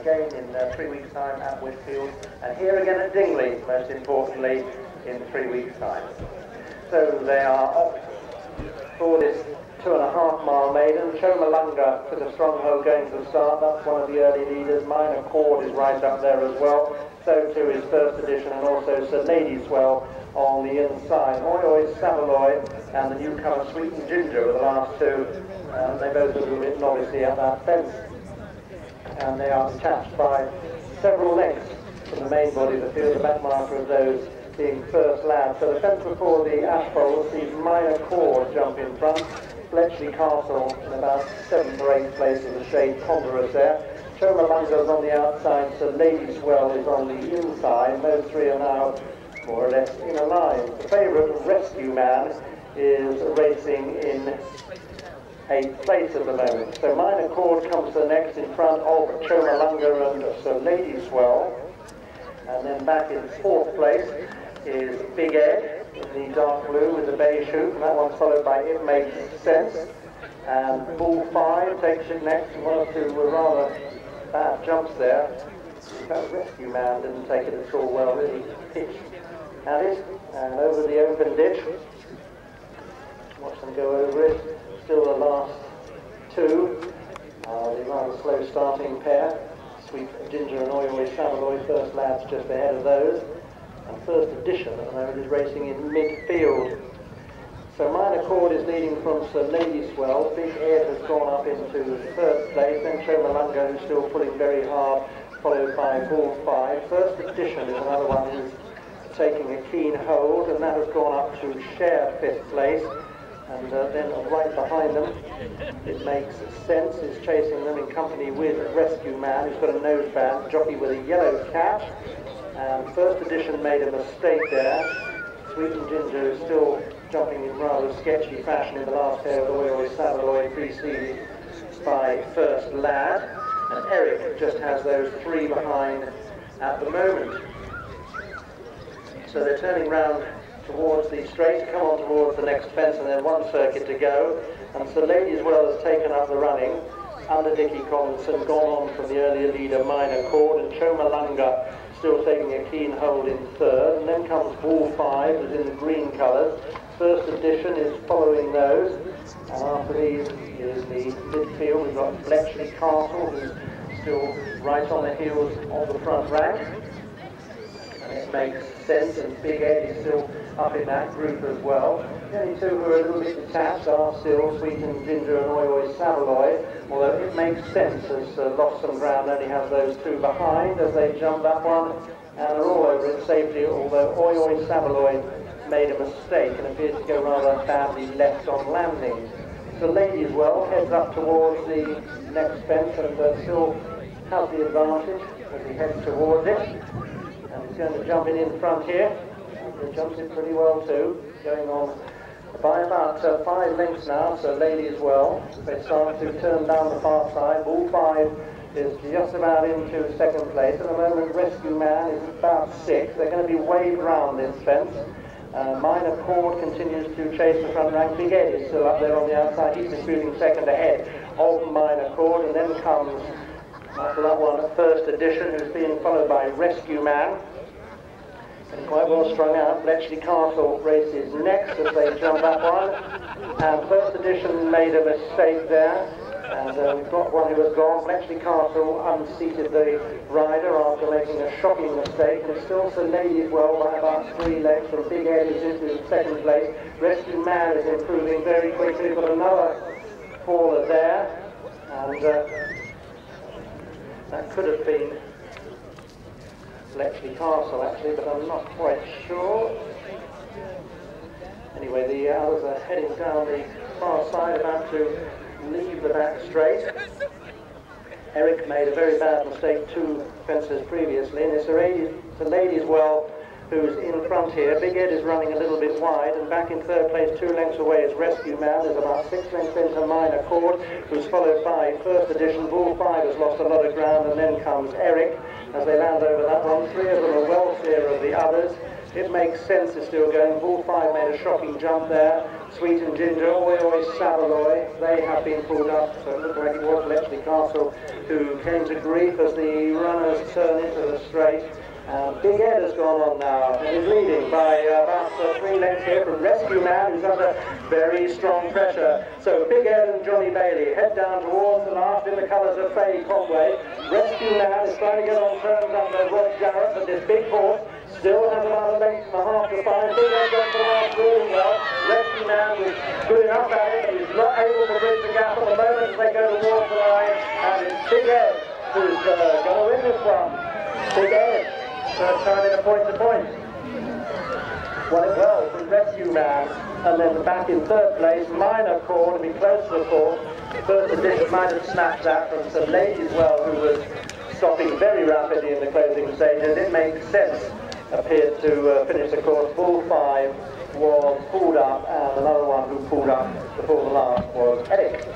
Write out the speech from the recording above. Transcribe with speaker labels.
Speaker 1: again in uh, three weeks' time at Whitfield, and here again at Dingley, most importantly, in three weeks' time. So they are up for this two and a half mile maiden. Chomalunga for the stronghold going to the start. That's one of the early leaders. Minor Cord is right up there as well. So too is First Edition and also Sir Lady Swell on the inside. Oi Oi Savaloy and the newcomer Sweet and Ginger were the last two. They both a little bit noisy at that fence. And they are detached by several lengths from the main body of the field. The back marker of those being first lad. So the fence before the Ashbowl sees Minor Cord jump in front. Bletchley Castle in about seventh or eighth place in the shade, ponderous there. Chomalunga's on the outside, so Lady Well is on the inside. Those three are now more or less in a line. The favourite Rescue Man is racing in eighth place at the moment. So Minor Cord comes the next in front of Chomalunga and Sir Lady Swell. And then back in fourth place is Big Ed in the dark blue with the beige hoop, and that one's followed by It Makes Sense. And Bull 5 takes it next, one or two were rather bad jumps there. That rescue man didn't take it at all well, really pitched at it, and over the open ditch. Watch them go over it. Still the last two. Uh, the rather slow starting pair. Sweet Ginger and Oi Oi Savaloy, first lads just ahead of those and first edition at the moment is racing in midfield. So Minor Cord is leading from Sir Lady Swell. Big Ed has gone up into third place. Then Chomalunga, who's still pulling very hard, followed by Bull 5. First edition is another one who's taking a keen hold, and that has gone up to share fifth place. And uh, then right behind them, it makes sense, is chasing them in company with Rescue Man, who's got a noseband, jockey with a yellow cap. And first edition made a mistake there. Sweet and Ginger is still jumping in rather sketchy fashion in the last pair of the Oi Savaloy, preceded by First Lad. And Eric just has those three behind at the moment. So they're turning round towards the straight, come on towards the next fence, and then one circuit to go. And so Lady as well has taken up the running under Dickie Collinson, gone on from the earlier leader Minor Cord, and Chomalunga still taking a keen hold in third. And then comes Ball 5, who's in the green colours. First edition is following those. And after these is the midfield. We've got Bletchley Castle, who's still right on the heels of the front rank. And makes sense, and Big Ed is still up in that group as well. The only two who are a little bit detached are still Sweet and Ginger and Oi Oi Savaloy, although it makes sense as uh, Lost Some Ground only has those two behind as they jump that one and are all over it safely, although Oi Oi Savaloy made a mistake and appears to go rather badly left on landing. The lady as well heads up towards the next fence and uh, still has the advantage as he heads towards it. And he's going to jump in in front here. He jumps in pretty well too, going on by about uh, five lengths now, so Lady as well. They start to turn down the far side. Bull 5 is just about into second place. At the moment, Rescue Man is about six. They're going to be waved round this fence. Uh, Minor Cord continues to chase the front rank. Big Ed is still up there on the outside. He's disputing second ahead of Minor Cord. And then comes, after that one, First Edition, who's being followed by Rescue Man and quite well strung out. Bletchley Castle races next as they jump that one. And first edition made a mistake there. And uh, we've got one who has gone. Bletchley Castle unseated the rider after making a shocking mistake. And still Ladies well by about three lengths from Big Ed is into second place. Rescue Man is improving very quickly. Got another faller there. And uh, that could have been Bletchley Castle actually, but I'm not quite sure. Anyway, the others are heading down the far side, about to leave the back straight. Eric made a very bad mistake two fences previously, and it's a lady, the ladies well who's in front here. Big Ed is running a little bit wide, and back in third place, two lengths away, is Rescue Man. There's about six lengths into Minor Cord, who's followed by First Edition. Bull 5 has lost a lot of ground, and then comes Eric as they land over that one. Three of them are well clear of the others. it makes sense they're still going. Bull 5 made a shocking jump there. Sweet and Ginger, Oi Oi Savoy, they have been pulled up, so it looked like it was Bletchley Castle who came to grief as the runners turn into the straight. Uh, Big Ed has gone on now and is leading by uh, about uh, three lengths here from Rescue Man, who's under very strong pressure. So Big Ed and Johnny Bailey head down towards the last in the colours of Faye Conway. Rescue Man is trying to get on terms under Rod Jarrett, but this big horse still has about a length and a half to find. Big Ed goes for the last really well. Rescue Man was good enough at it, he's not able to bridge the gap at the moment as they go towards the line. And it's Big Ed who's uh, going to win this one. Big Ed. First time in a point-to-point. Won it well the Rescue Man, and then back in third place, Minor Cord to be close to the fourth. First edition might have snatched that from some lady as well, who was stopping very rapidly in the closing stages. It makes sense, appeared to uh, finish the course. Bull 5 was pulled up, and another one who pulled up before the last was Eric.